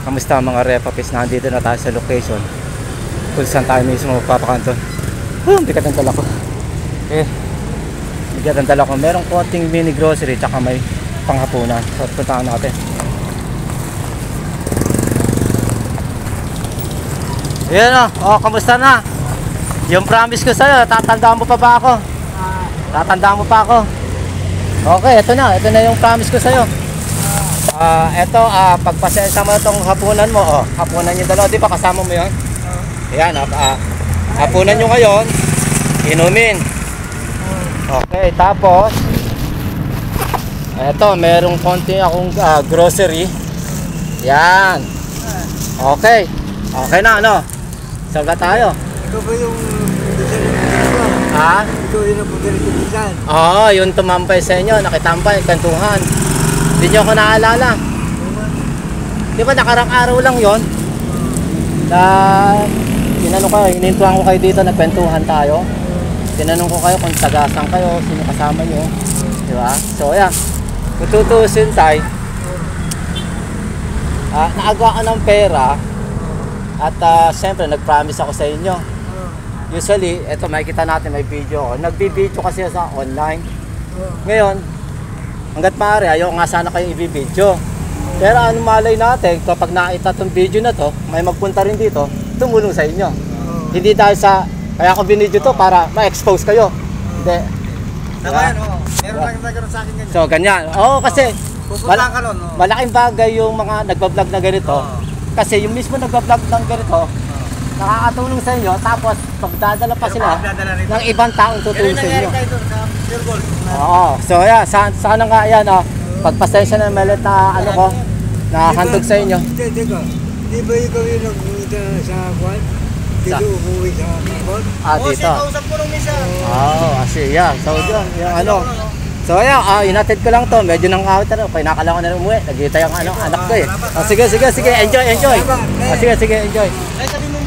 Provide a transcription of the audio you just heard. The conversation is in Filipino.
Kamusta mga repapis? Nandito na tayo sa location. Kung saan tayo mismo magpapakanto. Oh, bigat ang dala ko. Eh, bigat ang dala ko. Merong konting mini grocery tsaka may panghapunan. So, puntahan natin. Yan o. Oh, kamusta na? Yung promise ko sa'yo, tatandaan mo pa ba ako? Tatandaan mo pa ako? Okay, ito na. Ito na yung promise ko sa'yo. Ah, ito, ah, pagpasensya mo itong hapunan mo, oh. Hapunan yung dalawa, di ba kasama mo yun? Ayan, ah, ah, hapunan nyo ngayon, inumin. Okay, tapos, ito, merong konti akong ah, grocery. Yan. Okay. Okay na, ano? Sabla tayo. Ikaw ba yung? Ha? Ikaw yung napunta pinsan? Oo, yung tumampay sa inyo, nakitampay, kantuhan. Hindi nyo ako naalala. Di ba nakarang araw lang yon na tinanong ko, hinintuan ko kayo dito, nagkwentuhan tayo. Tinanong ko kayo kung tagasan kayo, sino kasama nyo. Di ba? So, yeah. Kung tutusin tayo, ah, naagawa ng pera at ah, siyempre nag-promise ako sa inyo. Usually, eto makikita natin may video ako. Nagbi-video kasi sa online. Ngayon, hanggat maaari, ayaw nga sana kayo i-video. Pero ano malay natin, kapag nakita tong video na to, may magpunta rin dito, tumulong sa inyo. Hindi dahil sa, kaya ako binidyo to para ma-expose kayo. Hindi. Tama yan, oo. Meron lang nagkaroon sa akin ganyan. So, ganyan. Oo, kasi Pupunta ka nun, oo. malaking bagay yung mga nagbablog na ganito. Oo. Kasi yung mismo nagbablog ng ganito, nakakatulong sa inyo, tapos pagdadala pa sila ng ibang taong tutulong sa inyo. Oo. So yeah, sa, sana nga yan oh. Pagpasensya na melet na ano ko, na handog sa inyo. Di ba ikaw yung nagpunta sa Kwan? Dito umuwi sa Kwan? Ah, Oo, dito. kausap ko nung misa. Oo, kasi yeah. So yun, yung ano. So yeah, ah, inatid ko lang to. Medyo nang out na. Pinakala ko na umuwi. Nagkita yung ano, anak ko eh. Oh, sige, sige, sige. Enjoy, enjoy. Oh, sige, sige, enjoy. Ay, sabi mo